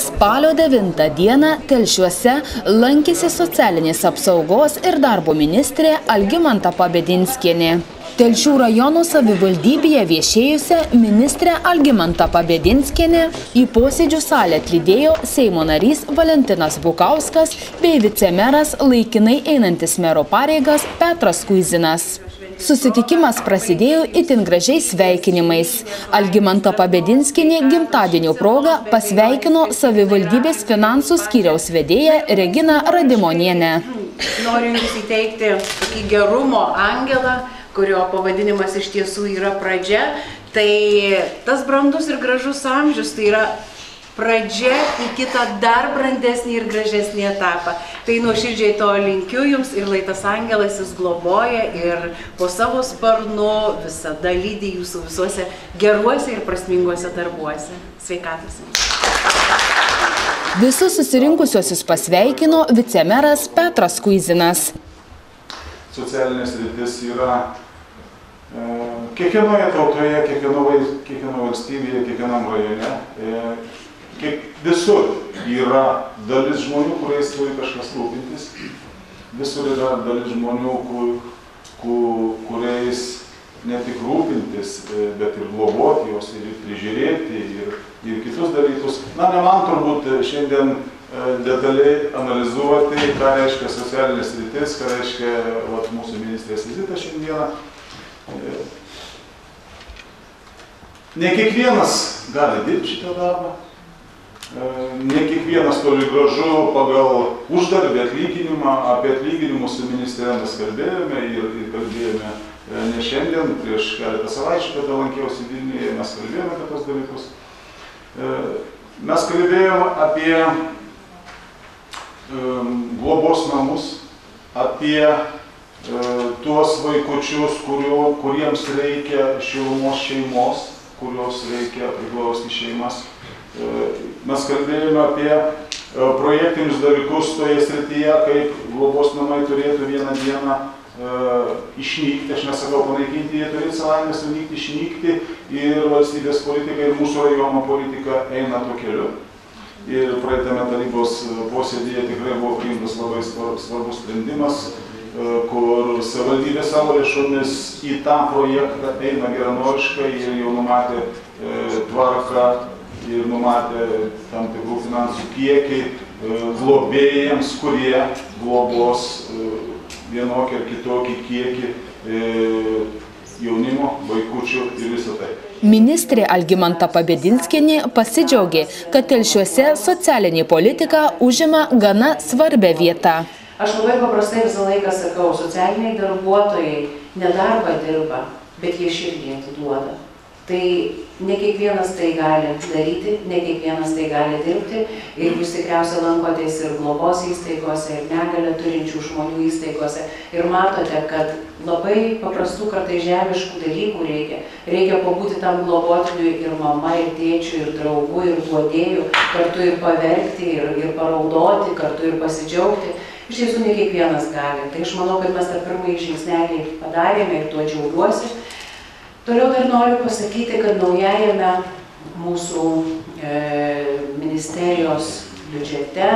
Spalio 9 dieną Telšiuose lankėsi socialinės apsaugos ir darbo ministrė Algimanta Pabedinskienė. Telšių rajono savivaldybėje viešėjusią ministrę Algimantą Pabedinskienę į posėdžių salę atlydėjo Seimo narys Valentinas Bukauskas bei vicemeras laikinai einantis mero pareigas Petras Kuizinas. Susitikimas prasidėjo itin gražiais sveikinimais. Algimanta Pabedinskinė gimtadienio proga pasveikino savivaldybės finansų skyriaus vedėją Regina Radimonienę. Noriu Jums įteikti tokį gerumo angelą, kurio pavadinimas iš tiesų yra pradžia. Tai tas brandus ir gražus amžius, tai yra pradžia į kitą dar brandesnį ir gražesnį etapą. Tai nuoširdžiai to linkiu jums ir laitas angelas jūs globoja ir po savo sparnu visada lydi jūsų visuose geruose ir prasminguose darbuose. Sveikatos. Visus susirinkusiosius pasveikino vicemeras Petras Kuizinas. Socialinės rytis yra e, kiekvienoje tautoje, kiekvienoje, kiekvienoje valstybėje, kiekvienam rajone. E, kiek visur yra dalis žmonių, kuriais turi kažkas rūpintis, visur yra dalis žmonių, kur, kur, kuriais ne tik rūpintis, e, bet ir globoti juos, ir prižiūrėti, ir, ir kitus dalykus. Na, ne man turbūt šiandien detaliai analizuoti, ką reiškia socialinės rytis, ką reiškia vat, mūsų ministrės vizitas šiandieną. E, ne kiekvienas gali dirbti šitą darbą. Ne kiekvienas toli gražu pagal uždarbį atlyginimą, apie atlyginimus su ministrė mes kalbėjome ir, ir kalbėjome ne šiandien, prieš keletą savaičių, kada lankiausi Vilniuje, mes kalbėjome apie tos dalykus. Mes kalbėjome apie globos namus, apie tuos vaikučius, kurio, kuriems reikia šilumos šeimos, kurios reikia priglausti šeimas Mes kalbėjome apie projektinius dalykus toje srityje, kaip globos namai turėtų vieną dieną išnykti, aš nesakau panaikinti, jie turėtų savaime sunykti, išnykti ir valstybės politika ir mūsų rajono politika eina tuo keliu. Ir praeitame tarybos posėdėje tikrai buvo priimtas labai svarbus sprendimas, kur savivaldybė savo lėšomis į tą projektą eina geranoriškai ir jau numatė tvarką ir numatė tam tikrų finansų kiekį globėjams, kurie globos vienokį ar kitokį kiekį jaunimo, vaikučių ir visą tai. Ministrė Algimanta Pabedinskinė pasidžiaugė, kad telšiuose socialinė politika užima gana svarbę vietą. Aš labai paprastai visą laiką sakau, socialiniai darbuotojai nedarbą dirba, bet jie širdį atiduoda. Tai ne kiekvienas tai gali daryti, ne kiekvienas tai gali dirbti ir jūs tikriausiai lankotės ir globos įstaigose, ir negalę turinčių žmonių įstaigose ir matote, kad labai paprastų kartai žemiškų dalykų reikia. Reikia pabūti tam globotiniui ir mama, ir tėčiui, ir draugų, ir duodėjų, kartu ir paverkti, ir, ir paraudoti, kartu ir pasidžiaugti. Iš tiesų ne kiekvienas gali. Tai aš manau, kad mes tą pirmąjį žingsnelį padarėme ir tuo džiaugiuosi. Toliau dar noriu pasakyti, kad naujajame mūsų e, ministerijos biudžete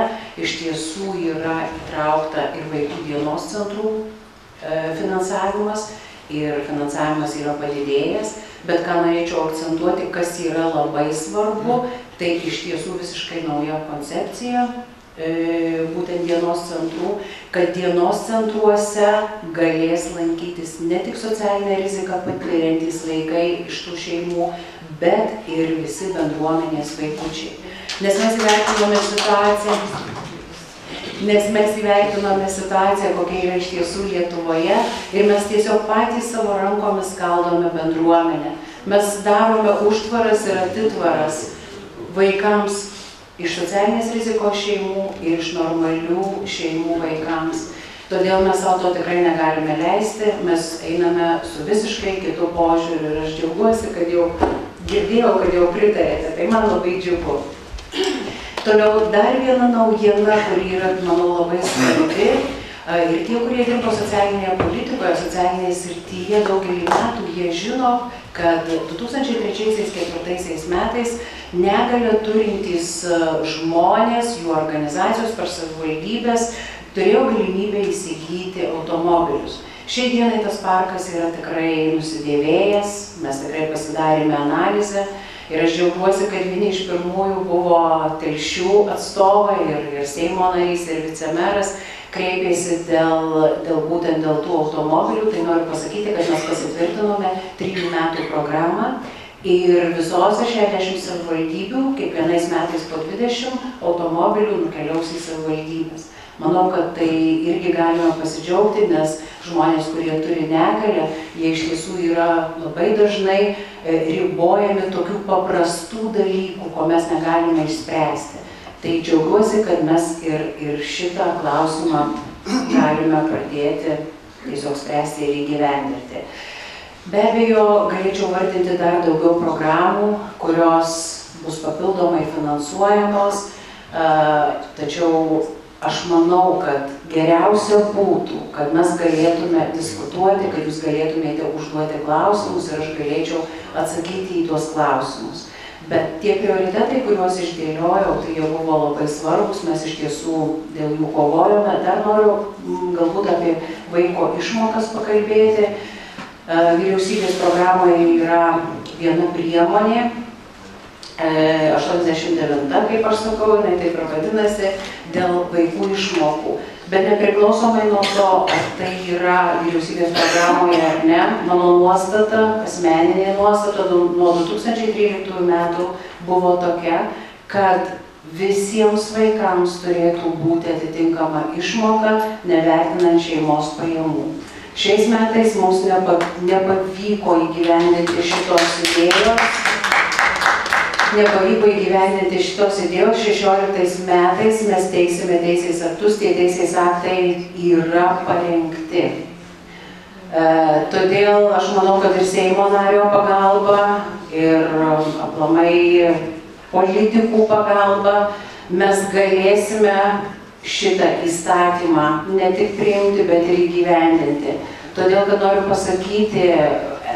iš tiesų yra įtraukta ir vaikų dienos centrų e, finansavimas ir finansavimas yra padidėjęs, bet ką norėčiau akcentuoti, kas yra labai svarbu, tai iš tiesų visiškai nauja koncepcija būtent dienos centrų, kad dienos centruose galės lankytis ne tik socialinę riziką patiriantys vaikai iš tų šeimų, bet ir visi bendruomenės vaikučiai. Nes mes įvertinome situaciją, nes mes įvertinome situaciją, kokia yra iš tiesų Lietuvoje ir mes tiesiog patys savo rankomis skaldome bendruomenę. Mes darome užtvaras ir atitvaras vaikams iš socialinės rizikos šeimų ir iš normalių šeimų vaikams. Todėl mes savo to tikrai negalime leisti, mes einame su visiškai kitu požiūriu ir aš džiaugiuosi, kad jau girdėjau, kad jau pritarėte, tai man labai džiugu. Toliau dar viena naujiena, kuri yra, manau, labai svarbi. Ir tie, kurie dirbo socialinėje politikoje, socialinėje srityje daugelį metų, jie žino, kad 2003-2004 metais negalę turintys žmonės, jų organizacijos per savivaldybės turėjo galimybę įsigyti automobilius. Šiai dienai tas parkas yra tikrai nusidėvėjęs, mes tikrai pasidarėme analizę ir aš džiaugiuosi, kad vieni iš pirmųjų buvo telšių atstovai ir, ir Seimo narys, ir vicemeras kreipėsi dėl, dėl būtent dėl tų automobilių, tai noriu pasakyti, kad mes pasitvirtinome trijų metų programą ir visose 60 savivaldybių kiekvienais metais po 20 automobilių nukeliaus į savivaldybės. Manau, kad tai irgi galime pasidžiaugti, nes žmonės, kurie turi negalę, jie iš tiesų yra labai dažnai e, ribojami tokių paprastų dalykų, ko mes negalime išspręsti. Tai džiaugiuosi, kad mes ir, ir šitą klausimą galime pradėti tiesiog spręsti ir įgyvendinti. Be abejo, galėčiau vardinti dar daugiau programų, kurios bus papildomai finansuojamos, tačiau aš manau, kad geriausia būtų, kad mes galėtume diskutuoti, kad jūs galėtumėte užduoti klausimus ir aš galėčiau atsakyti į tuos klausimus. Bet tie prioritetai, kuriuos išdėliojau, tai jie buvo labai svarbus, mes iš tiesų dėl jų kovojome. Dar noriu mm, galbūt apie vaiko išmokas pakalbėti. E, vyriausybės programoje yra viena priemonė, 89, e, kaip aš sakau, jinai taip ir vadinasi, dėl vaikų išmokų. Bet nepriklausomai nuo to, ar tai yra vyriausybės programoje ar ne, mano nuostata, asmeninė nuostata nuo 2013 metų buvo tokia, kad visiems vaikams turėtų būti atitinkama išmoka, nevertinant šeimos pajamų. Šiais metais mums nepavyko įgyvendinti šitos idėjos nepavyko įgyvendinti šitos idėjos, 16 metais mes teiksime teisės aktus, tie teisės aktai yra parengti. E, todėl aš manau, kad ir Seimo nario pagalba, ir aplamai politikų pagalba mes galėsime šitą įstatymą ne tik priimti, bet ir įgyvendinti. Todėl, kad noriu pasakyti,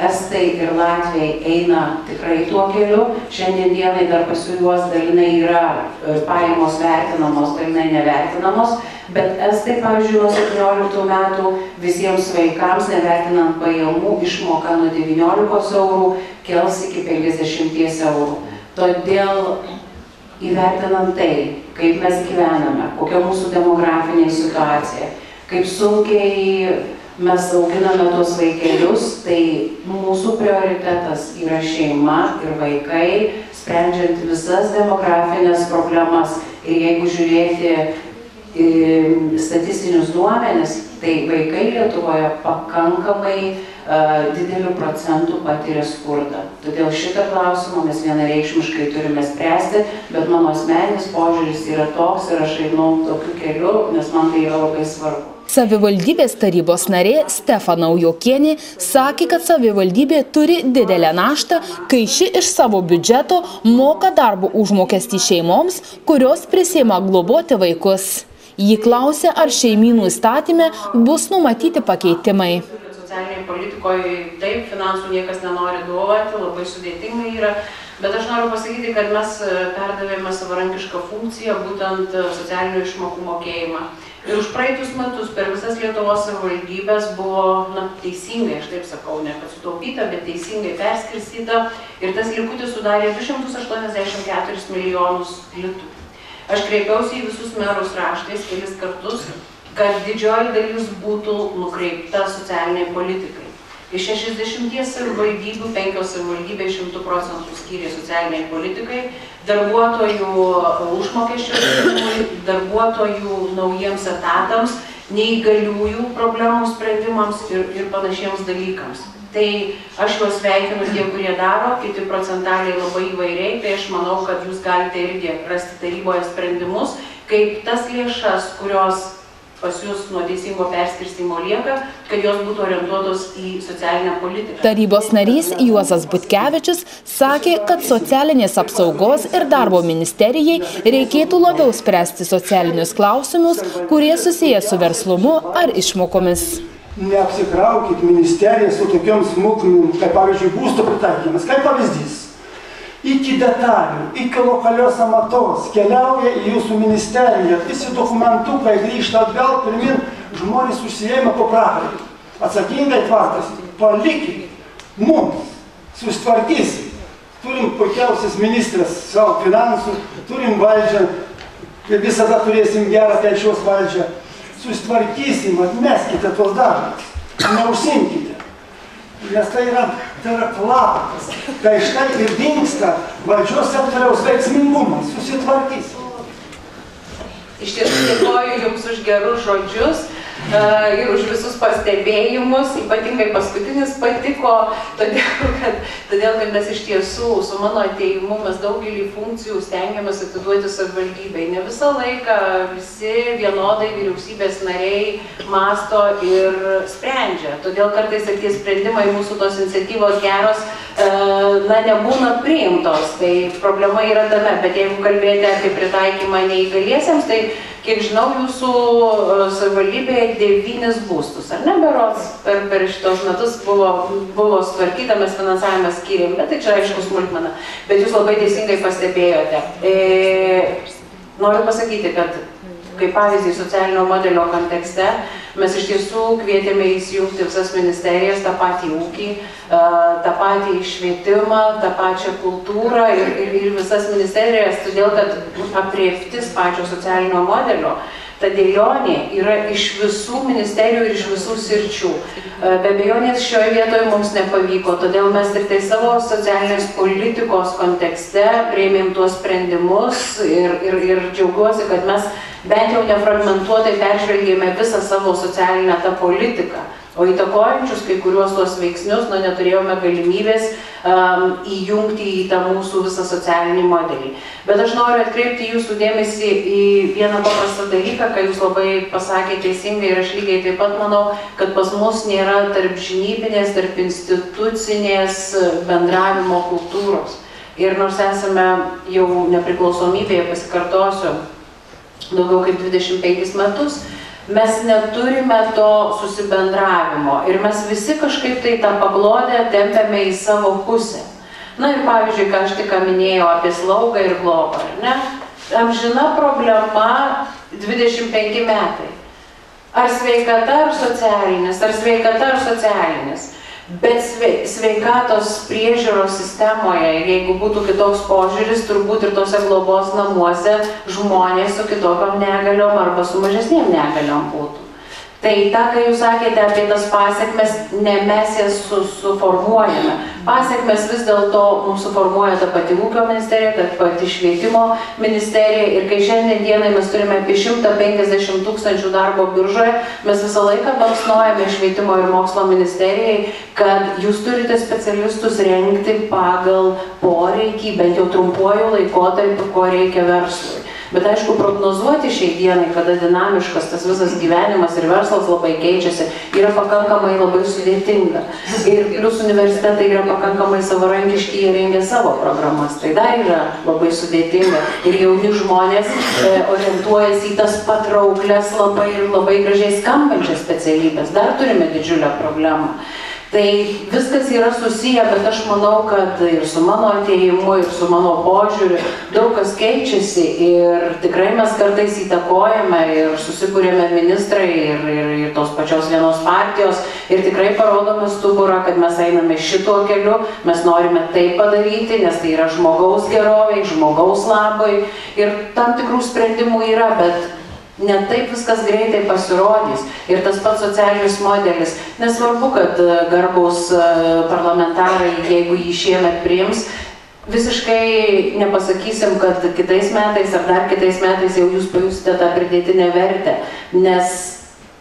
Estai ir Latviai eina tikrai tuo keliu. Šiandien dienai dar pas juos dalinai yra e, pajamos vertinamos, dalinai nevertinamos. Bet Estai, pavyzdžiui, nuo 17 metų visiems vaikams, nevertinant pajamų, išmoka nuo 19 eurų kels iki 50 eurų. Todėl įvertinant tai, kaip mes gyvename, kokia mūsų demografinė situacija, kaip sunkiai mes auginame tuos vaikelius, tai mūsų prioritetas yra šeima ir vaikai, sprendžiant visas demografinės problemas. Ir jeigu žiūrėti statistinius duomenis, tai vaikai Lietuvoje pakankamai uh, dideliu procentu patiria skurdą. Todėl šitą klausimą mes vienareikšmiškai turime spręsti, bet mano asmeninis požiūris yra toks ir aš einu tokiu keliu, nes man tai yra labai svarbu. Savivaldybės tarybos narė Stefana Ujokienė sakė, kad savivaldybė turi didelę naštą, kai ši iš savo biudžeto moka darbo užmokestį šeimoms, kurios prisėma globoti vaikus. Ji klausė, ar šeimynų įstatymė bus numatyti pakeitimai. Socialiniai politikoje taip, finansų niekas nenori duoti, labai sudėtingai yra, bet aš noriu pasakyti, kad mes perdavėme savarankišką funkciją, būtent socialinių išmokų mokėjimą. Ir už praeitus metus per visas Lietuvos savivaldybės buvo, na, teisingai, aš taip sakau, ne kad sutaupyta, bet teisingai perskirstyta ir tas likutis sudarė 284 milijonus litų. Aš kreipiausi į visus merus raštais kelis kartus, kad didžioji dalis būtų nukreipta socialiniai politikai. Iš 60 savivaldybių, 5 savivaldybės 100 procentų skyrė socialiniai politikai, darbuotojų užmokesčio darbuotojų naujiems etatams, neįgaliųjų problemų sprendimams ir, ir panašiems dalykams. Tai aš juos sveikinu tie, kurie daro, kiti procentaliai labai įvairiai, tai aš manau, kad jūs galite irgi rasti taryboje sprendimus, kaip tas lėšas, kurios pas jūs nuo teisingo perskirstimo lieka, kad jos būtų orientuotos į socialinę politiką. Tarybos narys Juozas Butkevičius sakė, kad socialinės apsaugos ir darbo ministerijai reikėtų labiau spręsti socialinius klausimus, kurie susiję su verslumu ar išmokomis. Neapsikraukit ministeriją su tokiom smulkmėm, kaip pavyzdžiui, būsto pritaikymas, kaip pavyzdys iki detalių, iki lokalios amatos, keliauja į jūsų ministeriją, visi dokumentukai grįžta atgal, pirmin, žmonės užsijėmė po prakarį. Atsakingai tvarkas, palikit mums, sustvarkysim. Turim puikiausias ministras savo finansų, turim valdžią, ir visada turėsim gerą telšios valdžią. Sustvarkysim, atmeskite tuos darbus, neužsimkite. Nes tai yra, tai yra klapas. Tai štai ir dinksta valdžios sektoriaus veiksmingumas. Susitvarkys. Iš tiesų dėkoju Jums už gerus žodžius ir už visus pastebėjimus, ypatingai paskutinis patiko, todėl kad, todėl, kad mes iš tiesų su mano ateimu mes daugelį funkcijų stengiamės atiduoti savivaldybei. Ne visą laiką visi vienodai vyriausybės nariai masto ir sprendžia. Todėl kartais ir tie sprendimai mūsų tos iniciatyvos geros na, nebūna priimtos. Tai problema yra tame, bet jeigu kalbėti apie pritaikymą neįgaliesiems, tai kiek žinau, jūsų savivaldybėje devynis būstus, ar ne, berots, per, per šitos metus buvo, buvo sutvarkyta, mes finansavimą skyrėm, bet tai čia aišku smulkmena. Bet jūs labai teisingai pastebėjote. E, noriu pasakyti, kad kaip pavyzdį socialinio modelio kontekste, mes iš tiesų kvietėme įsijungti visas ministerijas, tą patį ūkį, tą patį švietimą, tą pačią kultūrą ir, ir, ir visas ministerijas, todėl kad apriektis pačio socialinio modelio ta dėlionė yra iš visų ministerijų ir iš visų sirčių. Be abejonės šioje vietoje mums nepavyko, todėl mes tik tai savo socialinės politikos kontekste prieimėm tuos sprendimus ir, ir, ir džiaugiuosi, kad mes bent jau nefragmentuotai peržvelgėme visą savo socialinę tą politiką. O įtakojančius kai kuriuos tuos veiksnius, nu, neturėjome galimybės um, įjungti į tą mūsų visą socialinį modelį. Bet aš noriu atkreipti jūsų dėmesį į vieną paprastą dalyką, ką jūs labai pasakėte teisingai ir aš lygiai taip pat manau, kad pas mus nėra tarp žinybinės, tarp institucinės bendravimo kultūros. Ir nors esame jau nepriklausomybėje, pasikartosiu, daugiau kaip 25 metus, mes neturime to susibendravimo ir mes visi kažkaip tai tą paglodę tempiame į savo pusę. Na ir pavyzdžiui, ką aš tik minėjau apie slaugą ir globą, ar ne? Amžina problema 25 metai. Ar sveikata, ar socialinis, ar sveikata, ar socialinis. Bet sveikatos priežiūros sistemoje, jeigu būtų kitoks požiūris, turbūt ir tose globos namuose žmonės su kitokiam negaliom arba su mažesnėm negaliom būtų. Tai tą, ką jūs sakėte apie tas pasiekmes, ne mes jas su, suformuojame. Pasiekmes vis dėlto mums suformuoja ta pati ūkio ministerija, ta pati švietimo ministerija. Ir kai šiandien dienai mes turime apie 150 tūkstančių darbo biržoje, mes visą laiką baksnuojame švietimo ir mokslo ministerijai, kad jūs turite specialistus renkti pagal poreikį, bent jau trumpuoju laikotarpiu, ko reikia verslui. Bet aišku, prognozuoti šiai dienai, kada dinamiškas tas visas gyvenimas ir verslas labai keičiasi, yra pakankamai labai sudėtinga. Ir plius universitetai yra pakankamai savarankiški, jie rengia savo programas. Tai dar yra labai sudėtinga. Ir jauni žmonės e, orientuojasi į tas patrauklės labai ir labai gražiai skambančias specialybės. Dar turime didžiulę problemą. Tai viskas yra susiję, bet aš manau, kad ir su mano ateimu, ir su mano požiūriu daug kas keičiasi ir tikrai mes kartais įtakojame ir susikūrėme ministrai ir, ir, ir tos pačios vienos partijos ir tikrai parodome stuburą, kad mes einame šituo keliu, mes norime tai padaryti, nes tai yra žmogaus geroviai, žmogaus labai ir tam tikrų sprendimų yra, bet ne taip viskas greitai pasirodys. Ir tas pats socialinis modelis. Nesvarbu, kad e, garbaus e, parlamentarai, jeigu jį šiemet priims, visiškai nepasakysim, kad kitais metais ar dar kitais metais jau jūs pajusite tą pridėtinę vertę. Nes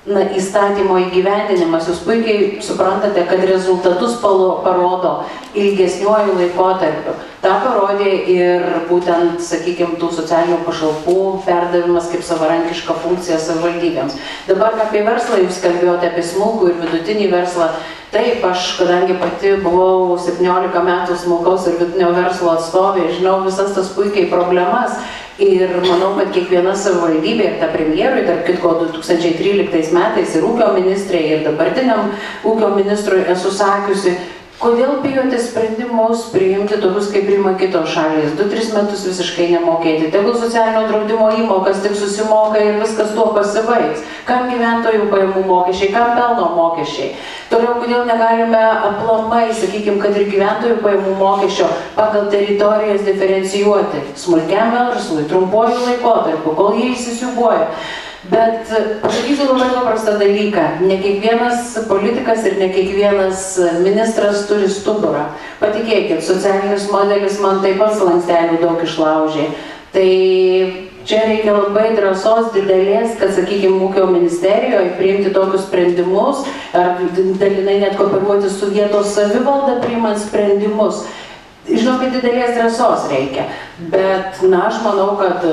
na, įstatymo įgyvendinimas, jūs puikiai suprantate, kad rezultatus parodo ilgesniuoju laikotarpiu. Ta parodė ir būtent, sakykime, tų socialinių pašalpų perdavimas kaip savarankiška funkcija savivaldybėms. Dabar apie verslą jūs kalbėjote, apie smulkų ir vidutinį verslą. Taip, aš, kadangi pati buvau 17 metų smulkaus ir vidutinio verslo atstovė, žinau visas tas puikiai problemas Ir manau, kad kiekviena savivaldybė ir ta premjerui, tarp kitko 2013 metais ir ūkio ministrė ir dabartiniam ūkio ministrui esu sakiusi, Kodėl bijote sprendimus priimti tokius, kaip priima kitos šalys? 2-3 metus visiškai nemokėti. Tegul socialinio draudimo įmokas tik susimoka ir viskas tuo pasibaigs. Kam gyventojų pajamų mokesčiai, kam pelno mokesčiai? Toliau, kodėl negalime aplamai, sakykime, kad ir gyventojų pajamų mokesčio pagal teritorijas diferencijuoti smulkiam verslui, trumpuoju laikotarpiu, kol jie įsisiubuoja. Bet pasakysiu labai paprastą dalyką. Ne kiekvienas politikas ir ne kiekvienas ministras turi stuburą. Patikėkit, socialinis modelis man taip pat slankstelių daug išlaužė. Tai čia reikia labai drąsos didelės, kad, sakykime, ūkio ministerijoje priimti tokius sprendimus, ar dalinai net kooperuoti su vietos savivalda priimant sprendimus. Žinokit, didelės drąsos reikia. Bet, na, aš manau, kad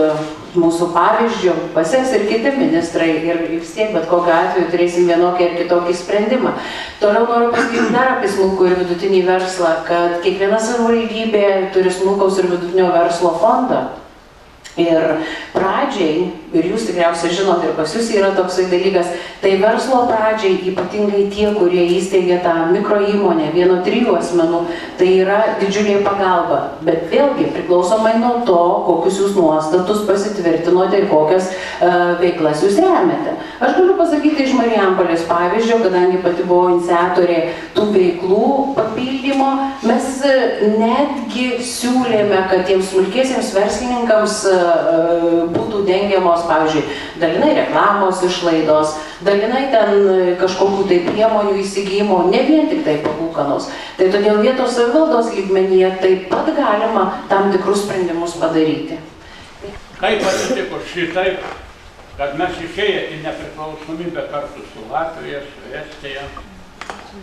mūsų pavyzdžių pasės ir kiti ministrai ir vis tiek bet kokiu atveju turėsim vienokį ar kitokį sprendimą. Toliau noriu pasakyti dar apie smulkų ir vidutinį verslą, kad kiekviena savivaldybė turi smulkaus ir vidutinio verslo fondą. Ir pradžiai, ir jūs tikriausiai žinot, ir pas jūs yra toksai dalykas, tai verslo pradžiai, ypatingai tie, kurie įsteigia tą mikro įmonę, vieno trijų asmenų, tai yra didžiulė pagalba. Bet vėlgi priklausomai nuo to, kokius jūs nuostatus pasitvirtinote ir kokias uh, veiklas jūs remiate. Aš galiu pasakyti iš Marijampolės pavyzdžio, kadangi pati buvau iniciatorė tų veiklų papildymo, mes netgi siūlėme, kad tiems smulkėsiems verslininkams uh, būtų dengiamos, pavyzdžiui, dalinai reklamos išlaidos, dalinai ten kažkokių tai priemonių įsigijimo, ne vien tik tai palūkanos. Tai todėl vietos savivaldos lygmenyje taip pat galima tam tikrus sprendimus padaryti. Kaip atsitiko šitaip, kad mes išėję į nepriklausomybę kartu su Latvija, su Estija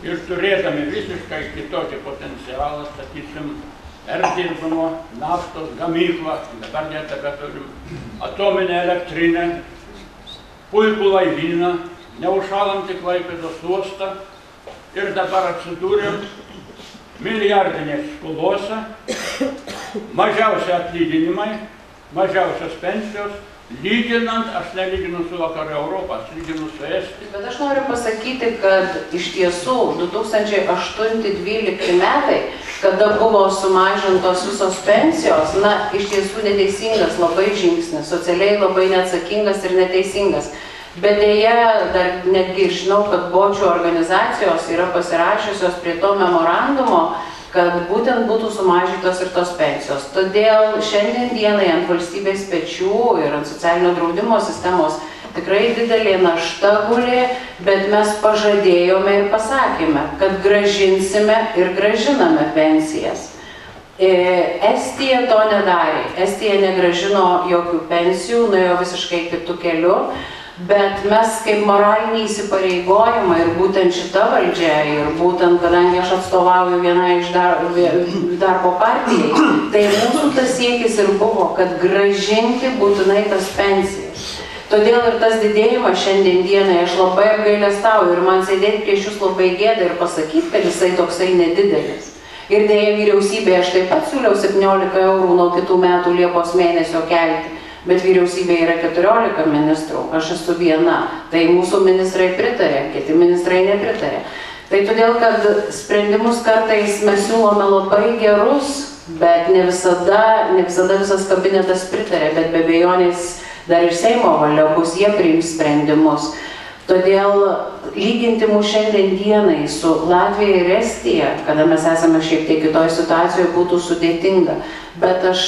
ir turėdami visiškai kitokį potencialą, sakysim, perdirbimo, naftos gamyklą, dabar net tebeturim, atominę elektrinę, puikų laivyną, neužšalantį Klaipėdos uostą ir dabar atsidūrėm milijardinės skolose, mažiausia atlyginimai, mažiausios pensijos, lyginant, aš nelyginu su vakarų Europą, aš lyginu su Estija. Bet aš noriu pasakyti, kad iš tiesų 2008-2012 metai, kada buvo sumažintos visos pensijos, na, iš tiesų neteisingas labai žingsnis, socialiai labai neatsakingas ir neteisingas. Bet dėja, dar netgi žinau, kad bočių organizacijos yra pasirašiusios prie to memorandumo, kad būtent būtų sumažytos ir tos pensijos. Todėl šiandien dienai ant valstybės pečių ir ant socialinio draudimo sistemos tikrai didelė našta gulė, bet mes pažadėjome ir pasakėme, kad gražinsime ir gražiname pensijas. E, Estija to nedarė. Estija negražino jokių pensijų, nuėjo visiškai kitų kelių. Bet mes kaip moralinį įsipareigojimą ir būtent šita valdžia ir būtent, kadangi aš atstovauju vieną iš dar, darbo partijai, tai mūsų tas siekis ir buvo, kad gražinti būtinai tas pensijas. Todėl ir tas didėjimas šiandien dienai aš labai apgailestauju ir man sėdėti prieš jūs labai gėda ir pasakyti, kad jisai toksai nedidelis. Ir dėja vyriausybė aš taip pat siūliau 17 eurų nuo kitų metų Liepos mėnesio kelti bet vyriausybėje yra 14 ministrų, aš esu viena, tai mūsų ministrai pritarė, kiti ministrai nepritarė. Tai todėl, kad sprendimus kartais mes siūlome labai gerus, bet ne visada, ne visada visas kabinetas pritarė, bet be bejonės dar ir Seimo valia bus, jie priims sprendimus. Todėl lyginti mūsų šiandien dienai su Latvija ir Estija, kada mes esame šiek tiek kitoje situacijoje, būtų sudėtinga. Bet aš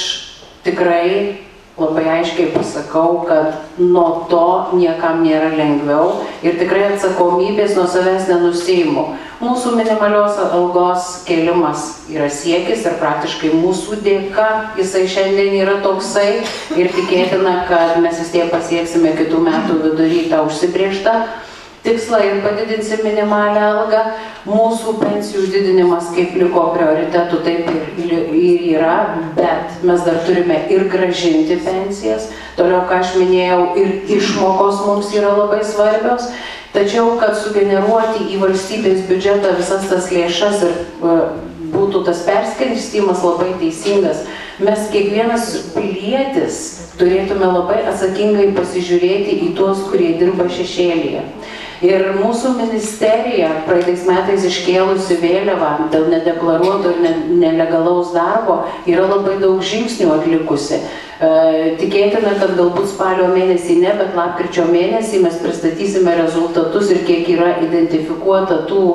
tikrai labai aiškiai pasakau, kad nuo to niekam nėra lengviau ir tikrai atsakomybės nuo savęs nenuseimu. Mūsų minimalios algos kelimas yra siekis ir praktiškai mūsų dėka jisai šiandien yra toksai ir tikėtina, kad mes vis tiek pasieksime kitų metų vidury tą užsibriežtą tikslą ir padidinsim minimalią algą. Mūsų pensijų didinimas kaip liko prioritetų taip ir, ir yra, bet mes dar turime ir gražinti pensijas. Toliau, ką aš minėjau, ir išmokos mums yra labai svarbios. Tačiau, kad sugeneruoti į valstybės biudžetą visas tas lėšas ir e, būtų tas perskirstimas labai teisingas, mes kiekvienas pilietis turėtume labai atsakingai pasižiūrėti į tuos, kurie dirba šešėlyje. Ir mūsų ministerija praeitais metais iškėlusi vėliavą dėl nedeklaruoto ir nelegalaus darbo yra labai daug žingsnių atlikusi. E, tikėtina, kad galbūt spalio mėnesį ne, bet lapkričio mėnesį mes pristatysime rezultatus ir kiek yra identifikuota tų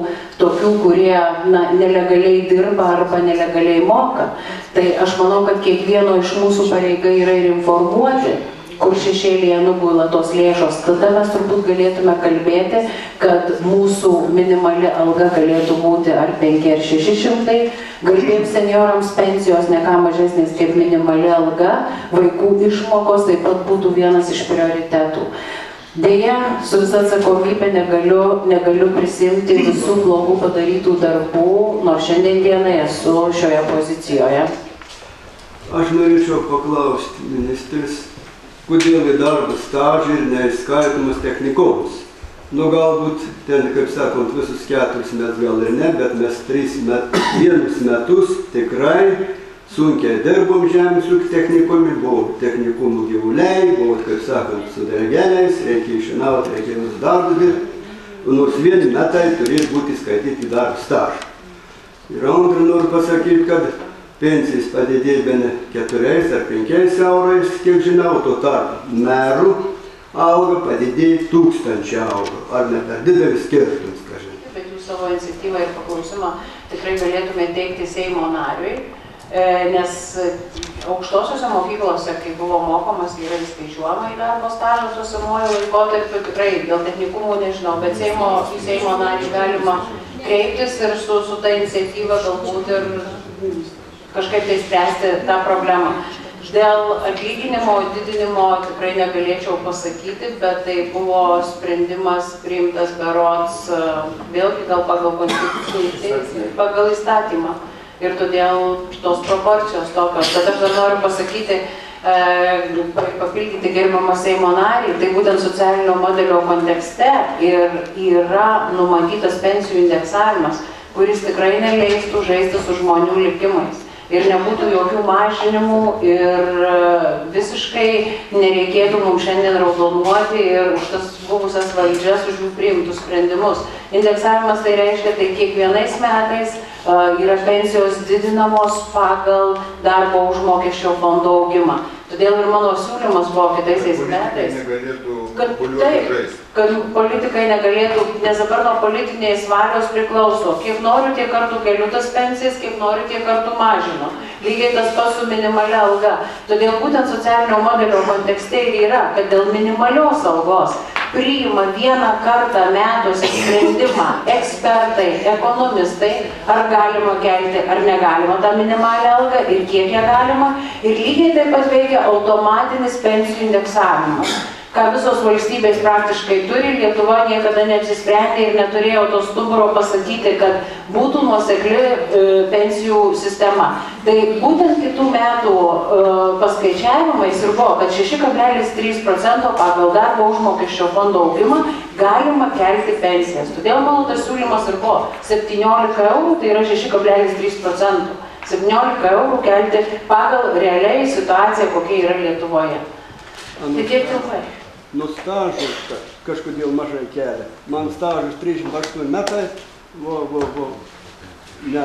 tokių, kurie na, nelegaliai dirba arba nelegaliai moka. Tai aš manau, kad kiekvieno iš mūsų pareiga yra ir informuoti kur šešėlėje nugula tos lėšos, tada mes turbūt galėtume kalbėti, kad mūsų minimali alga galėtų būti ar 5 ar 600, garbėms seniorams pensijos ne ką mažesnės kaip minimali alga, vaikų išmokos taip pat būtų vienas iš prioritetų. Deja, su visa atsakomybė negaliu, negaliu prisimti visų blogų padarytų darbų, nors šiandien dienai esu šioje pozicijoje. Aš norėčiau paklausti ministrės, kodėl į darbą stažą ir neįskaitomas technikoms. Nu galbūt ten, kaip sakant, visus keturis metus gal ir ne, bet mes tris met, vienus metus tikrai sunkiai dirbom žemės ūkio technikomi, buvo technikumų gyvuliai, buvo, kaip sakant, su dergeliais, reikia išinauti, reikia vis darbus dirbti. Nors vieni metai turės būti skaityti darbų stažą. Ir antrą noriu pasakyti, kad pensijas padidėjo bene 4 ar 5 eurais, kiek žinau, tuo tarpu merų alga padidėjo 1000 eurų. Ar ne per didelis skirtumas, kažin? Bet jūs savo iniciatyvą ir paklausimą tikrai galėtume teikti Seimo nariui, e, nes aukštosiuose mokyklose, kai buvo mokomas, yra įskaičiuojama į darbo stažą tuo senuoju laikotarpiu, tikrai dėl technikumų nežinau, bet Seimo, į Seimo narį galima kreiptis ir su, su ta iniciatyva galbūt ir kažkaip tai spręsti tą problemą. Dėl atlyginimo didinimo tikrai negalėčiau pasakyti, bet tai buvo sprendimas priimtas berots vėlgi gal pagal konstituciją, pagal įstatymą. Ir todėl tos proporcijos tokios. Bet aš dar noriu pasakyti, e, papildyti gerbamą Seimo narį, tai būtent socialinio modelio kontekste ir yra numatytas pensijų indeksavimas, kuris tikrai neleistų žaisti su žmonių likimais ir nebūtų jokių mažinimų ir e, visiškai nereikėtų mums šiandien raudonuoti ir už tas buvusias valdžias, už jų priimtus sprendimus. Indeksavimas tai reiškia, tai kiekvienais metais uh, yra pensijos didinamos pagal darbo užmokesčio fondo augimą. Todėl ir mano siūlymas buvo kitaisiais metais, kad, taip, kad politikai negalėtų, nes dabar nuo politinės valios priklauso, kiek noriu, tiek kartų keliu tas pensijas, kiek noriu, tiek kartų mažinu. Lygiai tas pats su minimalia alga. Todėl būtent socialinio modelio kontekste ir yra, kad dėl minimalios algos priima vieną kartą metuose sprendimą ekspertai, ekonomistai, ar galima kelti, ar negalima tą minimalią algą ir kiek ją galima. Ir lygiai taip pat veikia automatinis pensijų indeksavimas ką visos valstybės praktiškai turi, Lietuva niekada neapsisprendė ir neturėjo to stuburo pasakyti, kad būtų nuosekli e, pensijų sistema. Tai būtent kitų metų e, paskaičiavimais ir buvo, kad 6,3 procento pagal darbo užmokesčio fondo augimą galima kelti pensijas. Todėl mano tas siūlymas ir buvo 17 eurų, tai yra 6,3 procentų. 17 eurų kelti pagal realiai situaciją, kokia yra Lietuvoje. Tai tiek trumpai nu stažas kažkodėl mažai kelia. Man stažas 38 metai, vo, vo, vo. Ne.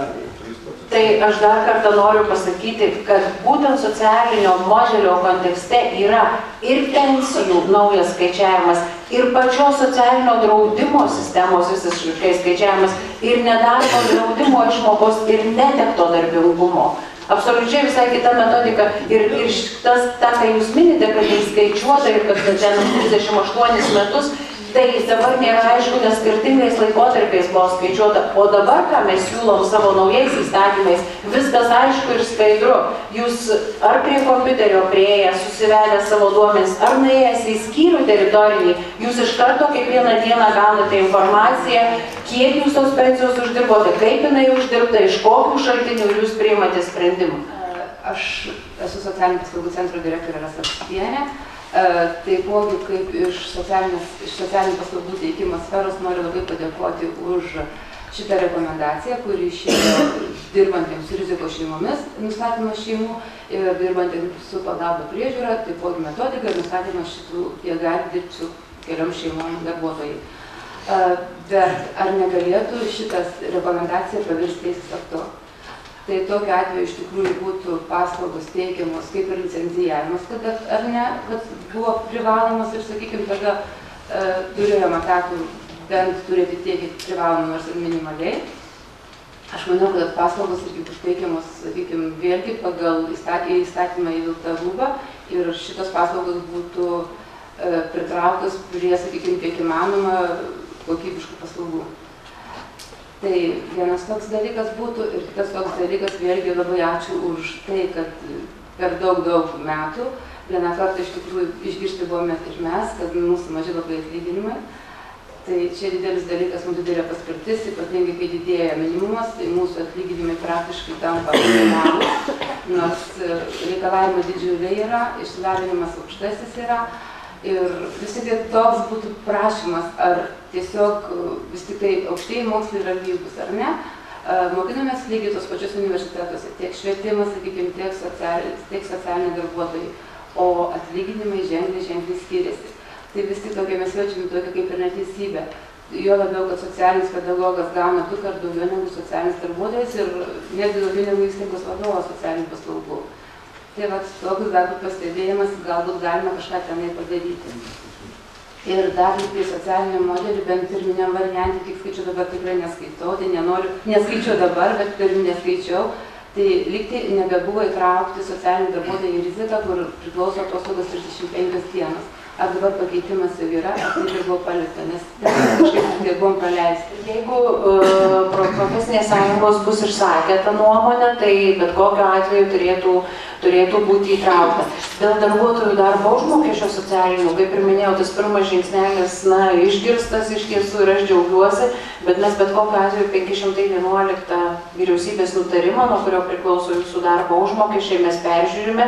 Tai aš dar kartą noriu pasakyti, kad būtent socialinio modelio kontekste yra ir pensijų naujas skaičiavimas, ir pačios socialinio draudimo sistemos visiškai skaičiavimas, ir nedarbo draudimo išmokos, ir netekto darbingumo. Absoliučiai visai kita metodika. Ir, ir tas, tą, ką jūs minite, kad įskaičiuota ir kad ten 38 metus, Tai dabar nėra aišku, nes skirtingais laikotarpiais buvo skaičiuota, o dabar, ką mes siūlom savo naujais įstatymais, viskas aišku ir skaidru. Jūs ar prie kompiuterio prieėję, susivedę savo duomenis, ar nuėjęs į skyrių teritorinį, jūs iš karto kiekvieną dieną gaunate informaciją, kiek jūs tos pensijos uždirbote, kaip jinai uždirbta, iš kokių šaltinių jūs priimate sprendimą. Aš esu socialinių paslaugų centro direktorė Rasa Pienė. Taipogi, kaip iš socialinių paslaugų teikimo sferos noriu labai padėkoti už šitą rekomendaciją, kuri išėjo dirbantiems su rizikos šeimomis, nustatymas šeimų ir dirbantiems su pagalba priežiūra, taipogi metodika ir nustatymas šitų, jie gali dirbti su keliom šeimom darbuotojai. Bet ar negalėtų šitas rekomendacija pavirsti teisės aktu? Tai tokiu atveju iš tikrųjų būtų paslaugos teikiamos kaip ir licencijavimas, kada, ar ne, kad buvo privalomas ir, sakykime, tada e, turėjome etatų bent turėti tiek, kiek privaloma, nors ir minimaliai. Aš manau, kad paslaugos irgi bus teikiamos, sakykime, vėlgi pagal įstatymą įvilktą rūbą ir šitos paslaugos būtų e, pritrauktos prie, sakykime, kiek įmanoma kokybiškų paslaugų. Tai vienas toks dalykas būtų ir kitas toks dalykas, vėlgi labai ačiū už tai, kad per daug daug metų vieną kartą iš tikrųjų išgirsti buvome ir mes, kad mūsų maži labai atlyginimai. Tai čia didelis dalykas, mums didelė paskirtis, ypatingai kai didėja minimumas, tai mūsų atlyginimai praktiškai tampa minimalus, nors reikalavimai didžiuliai yra, išsilavinimas aukštasis yra, Ir vis tik toks būtų prašymas, ar tiesiog vis tik tai aukštieji mokslai yra lygus, ar ne. Mokinomės lygiai tos pačios universitetuose, tiek švietimas, sakykime, tiek, sociali, tiek socialiniai darbuotojai, o atlyginimai ženkliai, ženkliai skiriasi. Tai vis tik tokia mes jaučiame tokia kaip ir neteisybė. Jo labiau, kad socialinis pedagogas gauna du kart daugiau negu socialinis darbuotojas ir netgi daugiau negu įstaigos vadovas socialinių paslaugų. Tai va, toks galbūt pastebėjimas, galbūt galima kažką tenai padaryti. Ir dar apie socialinį modelį, bent pirminiam variantui, kiek skaičiu dabar tikrai neskaitau, tai nenoriu, neskaičiu dabar, bet pirmin neskaičiau, tai liktai nebebuvo įtraukti socialinių darbuotojų į riziką, kur priklauso atostogos 35 dienos. Ar dabar pakeitimas jau yra, ar tai buvo palikta, nes kažkaip tai buvom praleisti. Jeigu uh, profesinės sąjungos bus išsakę tą nuomonę, tai bet kokiu atveju turėtų turėtų būti įtraukta. Dėl darbuotojų darbo užmokesčio socialinių, kaip ir minėjau, tas pirmas žingsnelis, na, išgirstas iš tiesų ir aš džiaugiuosi, bet mes bet kokiu atveju 511 vyriausybės nutarimą, nuo kurio priklauso jūsų darbo užmokesčiai, mes peržiūrime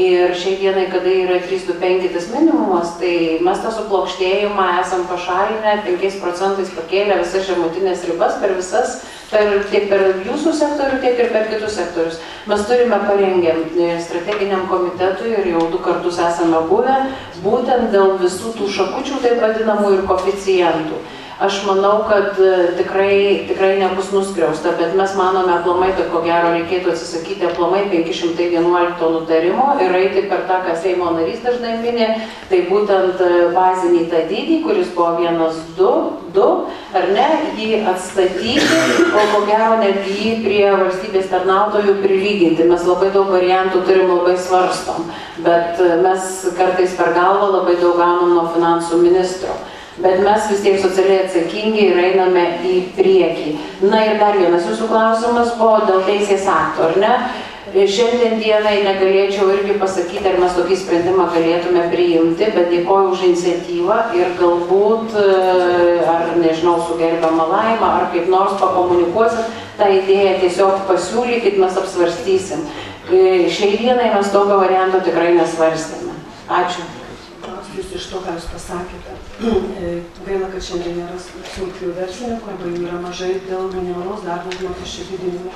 ir šiai dienai, kada yra 325 tas minimumas, tai mes tą suplokštėjimą esam pašalinę, 5 procentais pakėlę visas žemutinės ribas per visas per, tiek per jūsų sektorių, tiek ir per kitus sektorius. Mes turime parengę e, strateginiam komitetui ir jau du kartus esame buvę, būtent dėl visų tų šakučių, taip vadinamų, ir koficijantų. Aš manau, kad e, tikrai, tikrai nebus nuskriausta, bet mes manome aplamai, kad ko gero reikėtų atsisakyti aplamai 511 nutarimo ir eiti per tą, ką Seimo narys dažnai minė, tai būtent e, bazinį tą dydį, kuris buvo 1-2, ar ne, jį atstatyti, o ko gero netgi jį prie valstybės tarnautojų prilyginti. Mes labai daug variantų turim, labai svarstom, bet e, mes kartais per galvą labai daug gaunam nuo finansų ministro bet mes vis tiek socialiai atsakingi ir einame į priekį. Na ir dar vienas jūsų klausimas buvo dėl teisės akto, ar ne? Šiandien dienai negalėčiau irgi pasakyti, ar mes tokį sprendimą galėtume priimti, bet dėkoju už iniciatyvą ir galbūt, e, ar nežinau, su gerbiama laima, ar kaip nors pakomunikuosit tą idėją, tiesiog pasiūlykit, mes apsvarstysim. E, šiai dienai mes tokio varianto tikrai nesvarstėme. Ačiū jūs iš to, ką jūs pasakėte. E, gaila, kad šiandien nėra smulkių verslininkų arba jų yra mažai dėl minimalaus darbo užmokesčio didinimo.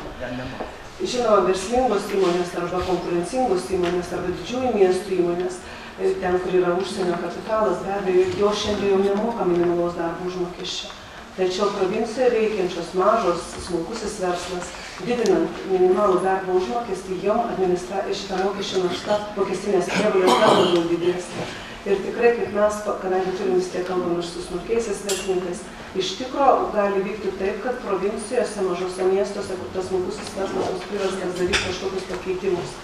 Žinoma, verslingos įmonės arba konkurencingos įmonės arba didžiųjų miestų įmonės, e, ten, kur yra užsienio kapitalas, be abejo, jo šiandien jau nemoka minimalaus darbo užmokesčio. Tačiau provincijoje veikiančios mažos, smulkusis verslas, didinant minimalų darbo užmokestį, jom administra... šitą mokesčio naštą, mokestinės prievalės dar labiau didės. Ir tikrai, kaip mes, kadangi turim vis tiek kalbam ir su smulkiaisiais verslininkais, iš tikro gali vykti taip, kad provincijose, mažose miestuose, kur tas smulkusis verslas bus priverstas daryti kažkokius pakeitimus.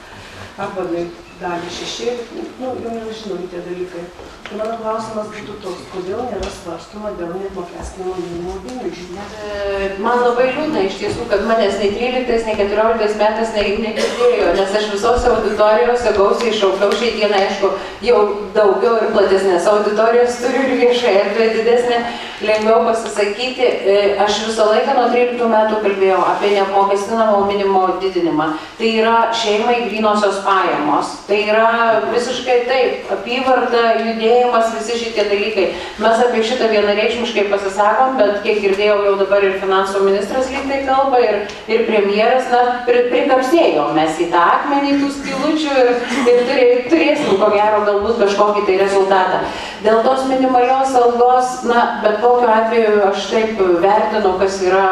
Arba jinai dalį šešėlį, nu, jau nežinomi tie dalykai. Tai mano klausimas būtų toks, kodėl nėra svarstoma dėl neapmokestinimo minimo dydžio? E, Man labai liūdna iš tiesų, kad manęs nei 13, nei 14 metais ne- negirdėjo, nes aš visose auditorijose gausiai šaukiau šiai dienai, aišku, jau daugiau ir platesnės auditorijos turiu ir viešai erdvę didesnė, lengviau pasisakyti. E, Aš visą laiką nuo 13 metų kalbėjau apie neapmokestinamo minimo didinimą. Tai yra šeimai grinosios pajamos. Tai yra visiškai taip, apyvarta, judėjimas, visi šitie dalykai. Mes apie šitą vienareikšmiškai pasisakom, bet kiek girdėjau, jau dabar ir finansų ministras lyg tai kalba, ir, ir premjeras, na, pri, prikapsėjom mes į tą akmenį tų skilučių ir, ir turė, turėsim, ko gero, galbūt kažkokį tai rezultatą. Dėl tos minimalios algos, na, bet kokiu atveju aš taip vertinu, kas yra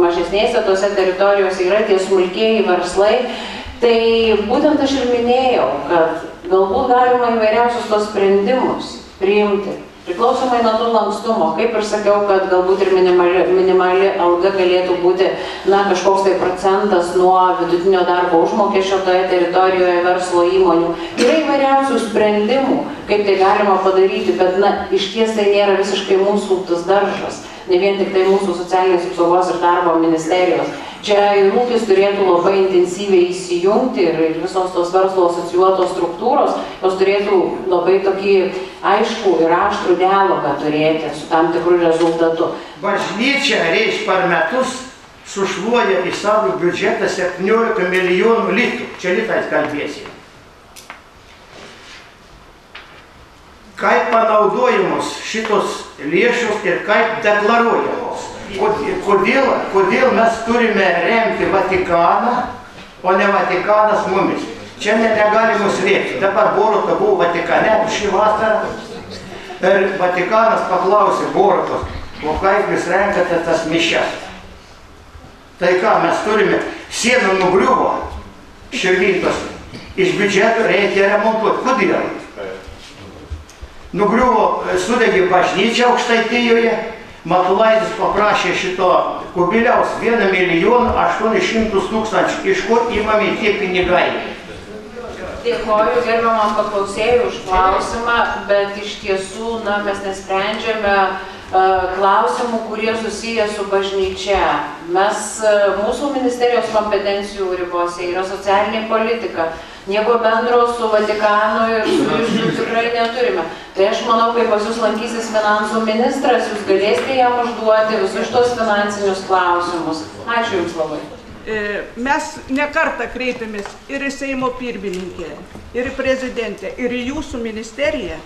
mažesnėse tose teritorijose, yra tie smulkieji verslai. Tai būtent aš ir minėjau, kad galbūt galima įvairiausius tos sprendimus priimti. Priklausomai nuo to lankstumo, kaip ir sakiau, kad galbūt ir minimali, minimali alga galėtų būti, na, kažkoks tai procentas nuo vidutinio darbo užmokesčio toje teritorijoje verslo įmonių. Yra įvairiausių sprendimų, kaip tai galima padaryti, bet, na, iš ties tai nėra visiškai mūsų tas daržas, ne vien tik tai mūsų socialinės apsaugos ir darbo ministerijos. Čia ir ūkis turėtų labai intensyviai įsijungti ir, ir visos tos verslo asocijuotos struktūros, jos turėtų labai tokį aišku ir aštrų dialogą turėti su tam tikrų rezultatu. Bažnyčia reiš per metus sušluoja į savo biudžetą 17 milijonų litų. Čia litais kalbėsim. Kaip panaudojamos šitos lėšos ir kaip deklaruojamos. Kod- Kodėl, kodėl mes turime remti Vatikaną, o ne Vatikanas mumis. Čia ne, negalima slėpti. Dabar Boruta buvo Vatikane šį vasarą. Ir Vatikanas paklausė Borutos, o kaip jūs renkate tas mišes? Tai ką, mes turime, siena nugriuvo, širvintos, iš biudžeto reikia remontuoti. Kodėl? Nugriuvo, sudegė bažnyčia aukštaitijoje, Matulaitis paprašė šito kubiliaus 1 milijoną 800 tūkstančių. Iš kur įmami tie pinigai? Dėkoju gerbiamam paklausėjui už klausimą, bet iš tiesų na, mes nesprendžiame e, klausimų, kurie susiję su bažnyčia. Mes, e, mūsų ministerijos kompetencijų ribose yra socialinė politika. Nieko bendro su Vatikanu ir su Iždu tikrai neturime. Tai aš manau, kai pas jūs lankysis finansų ministras, jūs galėsite jam užduoti visus šitos finansinius klausimus. Ačiū Jums labai. E, Mes nekartą kreipėmės ir į Seimo pirmininkę, ir į prezidentę, ir į jūsų ministeriją,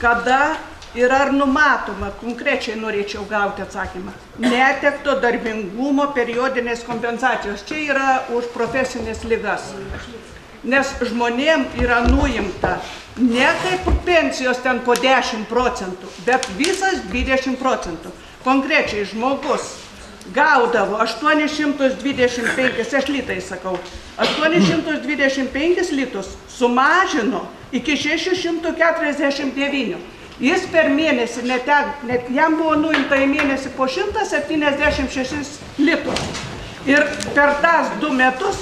kada ir ar numatoma, konkrečiai norėčiau gauti atsakymą, netekto darbingumo periodinės kompensacijos. Čia yra už profesinės lygas. Nes žmonėm yra nuimta ne kaip pensijos ten po 10 procentų, bet visas 20 procentų. Konkrečiai žmogus gaudavo 825, aš litai sakau, 825 litus sumažino iki 649. Jis per mėnesį, netek, net jam buvo nuimta į mėnesį po 176 litus. Ir per tas du metus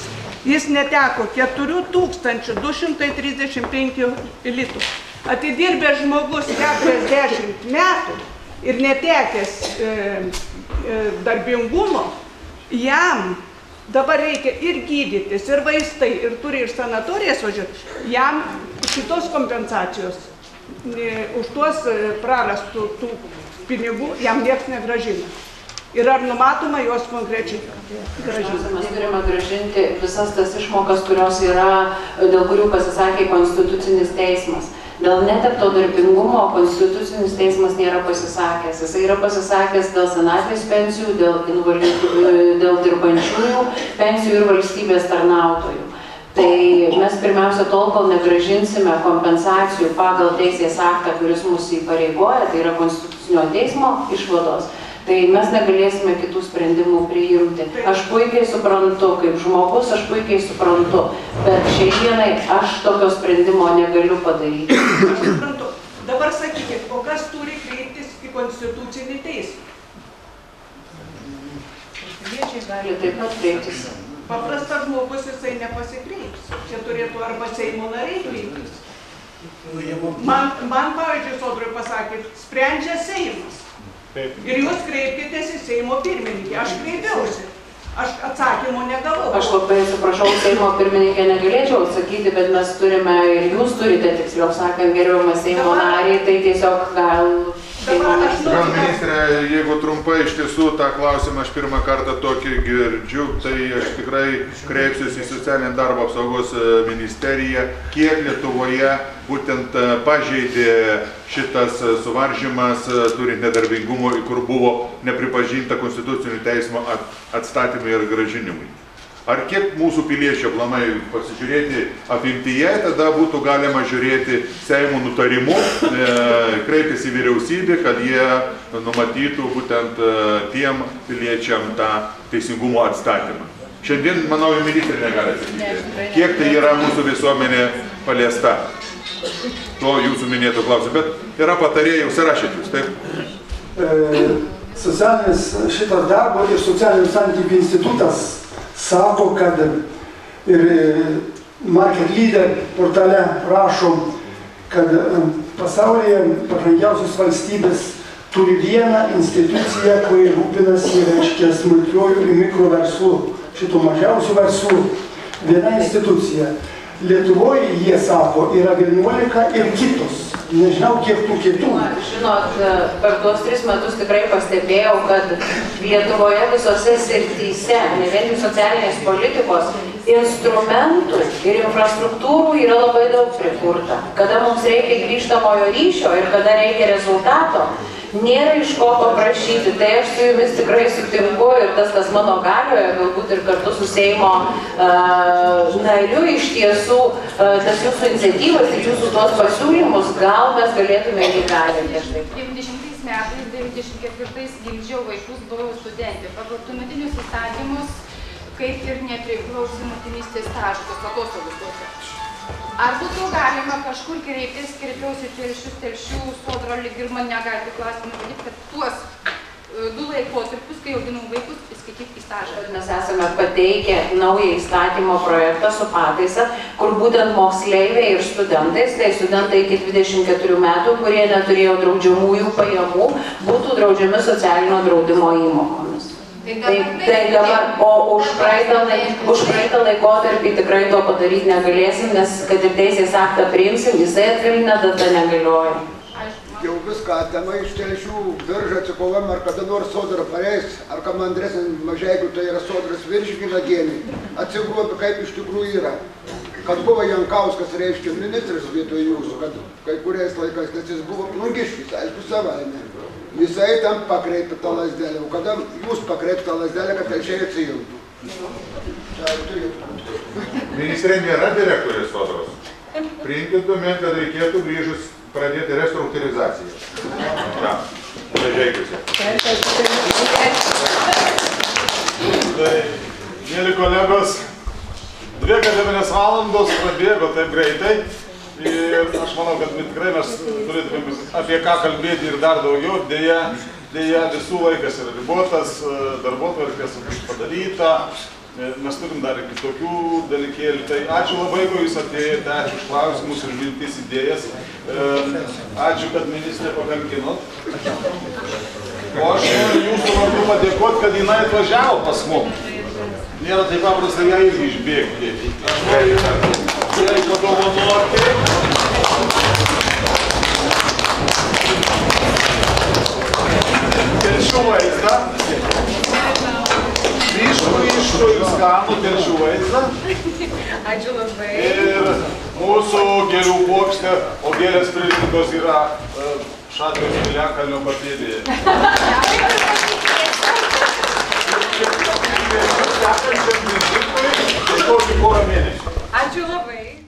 jis neteko 4235 litų. Atidirbęs žmogus 40 metų ir netekęs e, e, darbingumo, jam dabar reikia ir gydytis, ir vaistai, ir turi ir sanatorijas važiuoti, jam šitos kompensacijos už tuos e, prarastų tų pinigų jam niekas negražina. Ir ar numatoma juos konkrečiai gražinti? Mes turime gražinti visas tas išmokas, kurios yra, dėl kurių pasisakė Konstitucinis teismas. Dėl netekto darbingumo Konstitucinis teismas nėra pasisakęs. Jis yra pasisakęs dėl senatvės pensijų, dėl, invalidų, dėl dirbančiųjų pensijų ir valstybės tarnautojų. Tai mes pirmiausia tol, kol negražinsime kompensacijų pagal teisės aktą, kuris mūsų įpareigoja, tai yra Konstitucinio teismo išvados, tai mes negalėsime kitų sprendimų priimti. Aš puikiai suprantu, kaip žmogus, aš puikiai suprantu, bet šiai dienai aš tokio sprendimo negaliu padaryti. Aš suprantu. Dabar sakykit, o kas turi kreiptis į konstitucinį teismą? Piliečiai gali taip pat kreiptis. Paprastas žmogus jisai nepasikreips. Čia turėtų arba Seimo nariai kreiptis. Man, man pavyzdžiui, sodrui pasakė, sprendžia Seimas. Taip. Ir jūs kreipkitės į Seimo pirmininkę. Aš kreipiausi. Aš atsakymo negavau. Aš labai atsiprašau, Seimo pirmininkė negalėčiau atsakyti, bet mes turime ir jūs turite, tiksliau sakant, gerbiamą Seimo narį, tai tiesiog gal Gal ministrė, jeigu trumpai iš tiesų tą klausimą aš pirmą kartą tokį girdžiu, tai aš tikrai kreipsiuosi į socialinį darbo apsaugos e, ministeriją, kiek Lietuvoje būtent e, pažeidė šitas e, suvaržymas turint nedarbingumo, kur buvo nepripažinta konstitucinių teismo at- atstatymui ir gražinimui. Ar kiek mūsų piliečių aplamai pasižiūrėti apimtyje, tada būtų galima žiūrėti Seimo nutarimu, e, kreiptis į vyriausybę, kad jie numatytų būtent e, tiem piliečiam tą teisingumo atstatymą. Šiandien, manau, ir ministrė negali atsakyti, kiek tai yra mūsų visuomenė paliesta. To jūsų minėto klausimu, bet yra patarėjai, užsirašyti jūs, taip? E, socialinis šitas darbo ir socialinių santykių institutas sako, kad ir e, Market Leader portale rašom, kad e, pasaulyje pažangiausios valstybės turi vieną instituciją, kuri rūpinasi, reiškia, smulkiojų ir mikro verslų, šitų mažiausių verslų. Viena institucija. Lietuvoje, jie sako, yra 11 ir kitos. Nežinau, kiek tų kitų. Žinot, per tuos tris metus tikrai pastebėjau, kad Lietuvoje visose srityse, ne vien tik socialinės politikos, instrumentų ir infrastruktūrų yra labai daug prikurta. Kada mums reikia grįžtamojo ryšio ir kada reikia rezultato, nėra iš ko paprašyti. Tai aš su jumis tikrai sutinku ir tas, kas mano galioje, galbūt ir kartu su Seimo uh, nariu iš tiesų, uh, tas jūsų iniciatyvas ir jūsų tuos pasiūlymus, gal mes galėtume įgalinti. Aš taip 90 metais, 94 gimdžiau vaikus, buvau studentė. Pagal tuometinius įstatymus, kaip ir nepriklauso motinystės stažas, atostogų tuose. Ar būtų galima kažkur kreiptis, kreipiausi telšius, telšių, sodro lyg ir man negali klausimą daryti, kad tuos e, du laikotarpius, kai auginau vaikus, įskaityti į stažą. Mes esame pateikę naują įstatymo projektą su pataisa, kur būtent moksleiviai ir studentais, tai studentai iki 24 metų, kurie neturėjo draudžiamųjų pajamų, būtų draudžiami socialinio draudimo įmokomis. Tai, tai dabar, o už praeitą, lai- už praeitą laikotarpį tikrai to padaryti negalėsim, nes kad ir teisės aktą priimsim, jisai atgalinė data negalioja. Jau viską atema iš telšių biržą atsikovėm, ar kada nors sodra pareis, ar kam Andresas Mažeikiu tai yra sodras virškina gėlį, atsigrobi kaip iš tikrųjų yra. Kad buvo Jankauskas, reiškia, ministras vietoj jūsų, kad kai kuriais laikais, nes jis buvo plungiškis, aišku, savaime. Jisai tam pakreipė tą lasdelę, o kada jūs pakreipė tą lasdelę, kad telšiai atsijungtų. Čia turėtų būti. Ministrė nėra direktorės sodros. Priimkit domen, kad reikėtų grįžus pradėti restruktūrizaciją. Ja, vežėkite. Tai, mėly kolegos, dvi akademinės valandos prabėgo taip greitai. Ir aš manau, kad tikrai mes turėtume apie ką kalbėti ir dar daugiau. Deja, deja visų laikas yra ribotas, darbotvarkės padaryta. Mes turim dar ir kitokių dalykėlių. Tai ačiū labai, kad jūs atėjote, ačiū už klausimus ir mintis idėjas. E, Ačiū, kad ministrė pakankinot. O aš noriu jūsų vardu padėkoti, kad jinai atvažiavo pas mus. Nėra taip paprasta ją irgi išbėgti. Aš noriu jai padovanoti. Telšių vaizdą. Ryškų, ryškų ir skanų telšių vaizdą. Ačiū labai. Ir mūsų gėlių bokšte, o gėlės priliptos yra šatrijos piliakalnio papėdėje. Sekančiam vizitui, tai kokį porą mėnesių. I do.